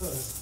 Gracias.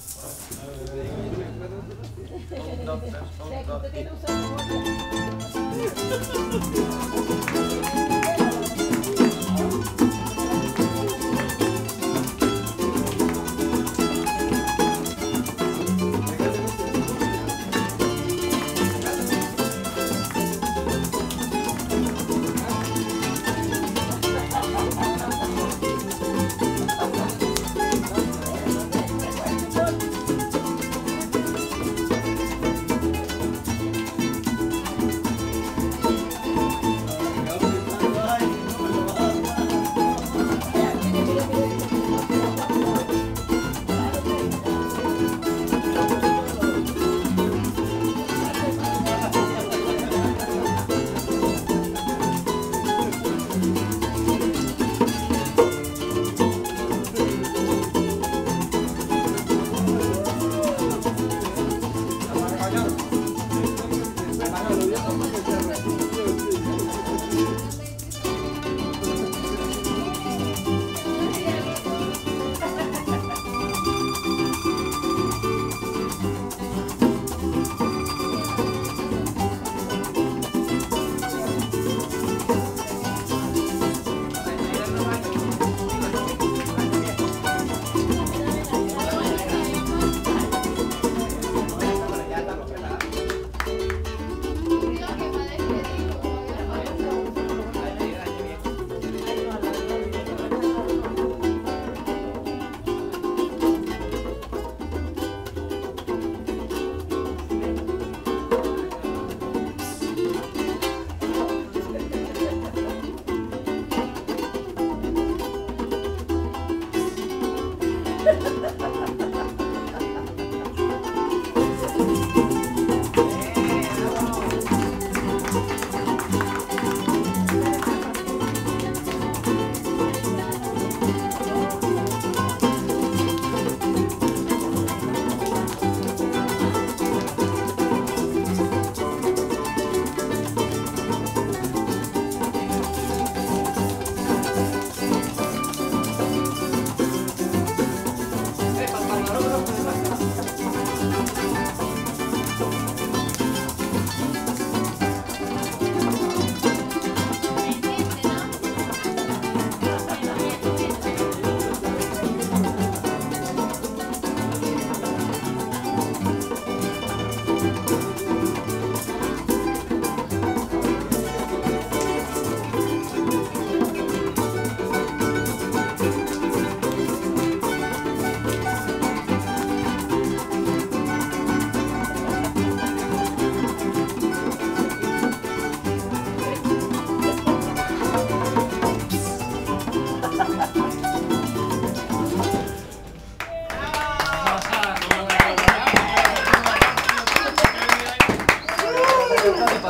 Carlos,